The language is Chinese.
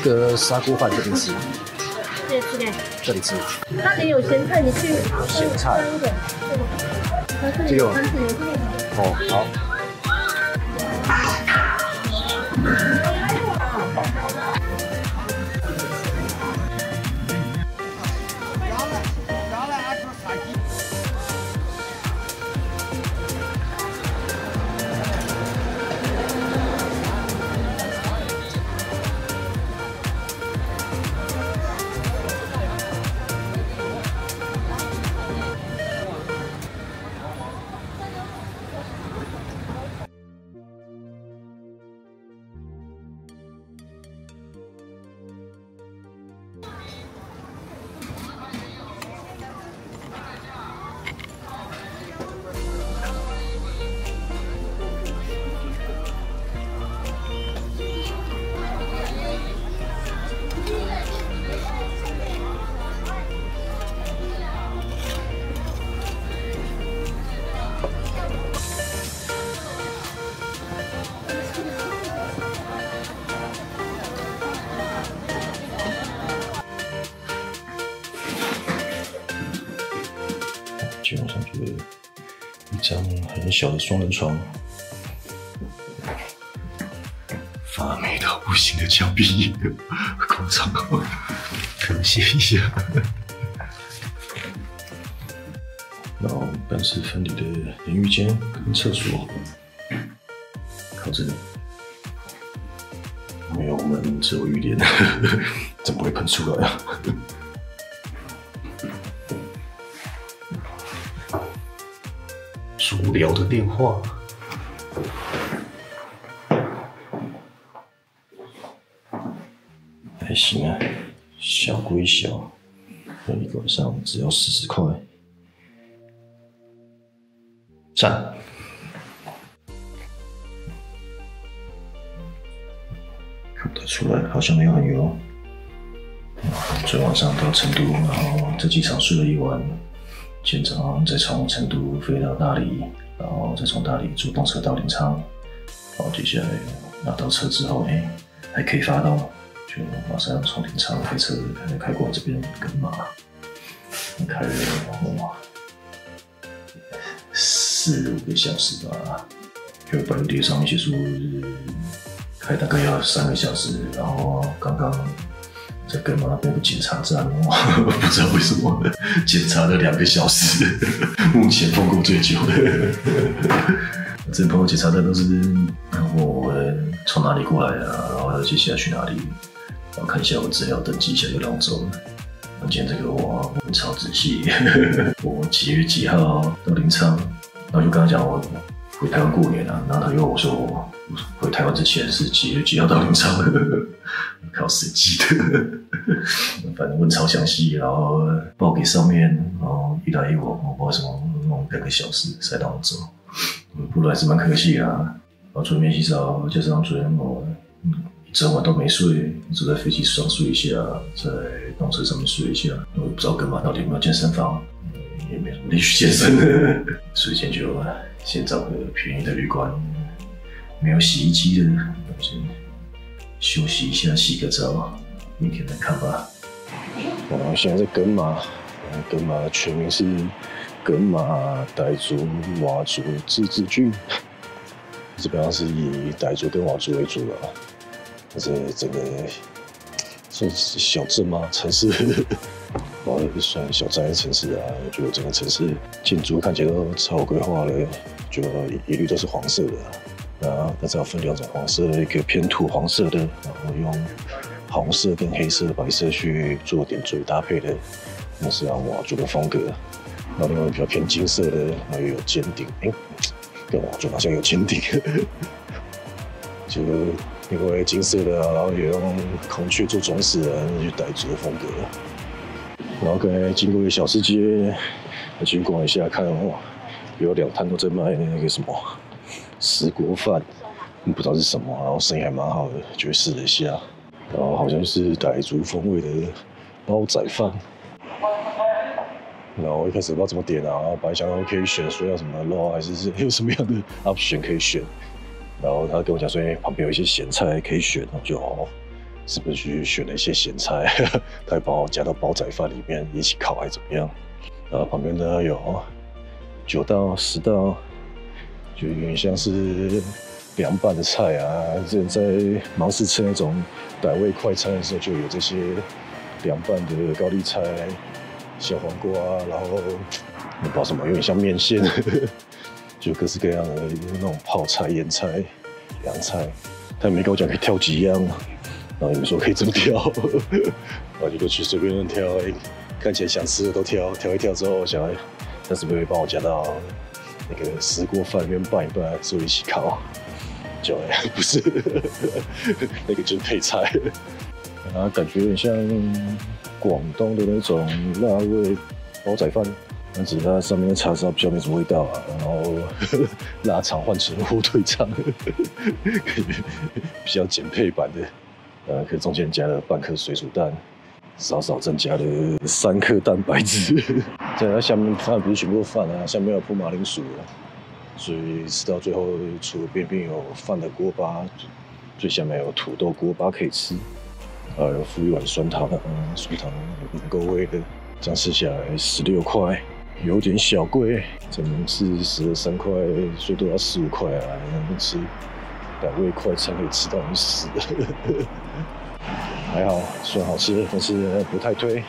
个砂锅饭这边吃，这里吃的。这里吃。那里有咸菜，你去咸菜这个。哦，好。基本上就是一张很小的双人床，发霉到不行的墙壁，工厂可惜一下。然后干湿分离的淋浴间跟厕所，靠这里，没有门，只有浴帘，怎么会喷出来啊？无聊的电话，还行啊，小归小，一个晚上只要四十块，赞。看得出来，好像没有很油。昨晚上到成都，然后在机场睡了一晚。今天早上再从成都飞到大理，然后再从大理坐动车到临沧，然后接下来拿到车之后，哎，还可以发到，就马上从临沧开车开开过这边跟马，开了哇四五个小时吧，就本地上面写说开大概要三个小时，然后刚刚。在跟嘛那边的检查站，不知道为什么检查了两个小时，目前碰过最久的。这朋友检查站都是我从哪里过来啊，然后接下来去哪里，然后看一下我资料，登记一下就让我走了。今天这个哇，超仔细，我几月几号到临沧，然后就跟他讲我回台湾过年了，然后他又我说我回台湾之前是几月几号到临昌。靠谁记的？反正问超详细，然后报给上面，然后一来一往，我报什么弄两个小时才让我走，不过还是蛮可惜啊。然后昨天没洗澡，加上昨天我一整晚都没睡，坐在飞机上睡一下，在动车上面睡一下，我也不知道干嘛，到底有没有健身房，也没什么力去健身，所以就先找个便宜的旅馆，没有洗衣机的东西。休息一下，洗个澡，明天再看吧。我现在在耿马，耿马全名是耿马傣族佤族自治郡，基本上是以傣族跟佤族为主的。这整个算是小镇吗？城市？哦，算小宅城市啊。我觉得整个城市建筑看起来都超规划的，就一律都是黄色的。啊，它只要分两种黄色，一个偏土黄色的，然后用红色跟黑色、白色去做点缀搭配的，那是要佤族的风格。然后另外比较偏金色的，然后又有尖顶，哎，跟佤族好像有尖顶，就因为金色的，然后也用孔雀做装饰啊，那就傣族的风格。然后刚才经过一个小吃街，我去逛一下，看哇，有两摊都在卖那个什么。石锅饭，不知道是什么，然后生意还蛮好的，就试了一下，然后好像是傣族风味的煲仔饭，然后我一开始不知道怎么点啊，然后本来想说可以选说要什么肉，还是是有什么样的 option 可以选，然后他跟我讲说旁边有一些咸菜可以选，就好，是不是去选了一些咸菜，他会帮我加到煲仔饭里面一起烤，还是怎么样？然后旁边呢有九道、十道，就有点像是凉拌的菜啊。之前在芒市吃那种傣味快餐的时候，就有这些凉拌的高丽菜、小黄瓜，然后不知道什么，有点像面线，就各式各样的那种泡菜、腌菜、凉菜。他也没跟我讲可以挑几样，然后也没说可以怎么挑，然后就过去随便乱挑，哎，看起来想吃的都挑，挑一挑之后想，哎，但是不会帮我加到那个石锅饭里面拌一拌，之后一起烤，就不是，那个就是配菜，啊，感觉有点像广东的那种辣味煲仔饭。但是它上面的叉烧比较没什么味道啊，然后 腊肠换成火腿肠，比较减配版的，呃，可中间加了半颗水煮蛋，少少增加了三克蛋白质。在它下面饭不是全部饭啊，下面有铺马铃薯，所以吃到最后除了边边有饭的锅巴，最下面有土豆锅巴可以吃，呃，有附一碗酸汤，嗯，酸汤蛮够味的，这样吃下来十六块。有点小贵，这能是十二三块，最多要十五块啊！能吃百味快餐可以吃到你死，还好，算好吃，但是不太推。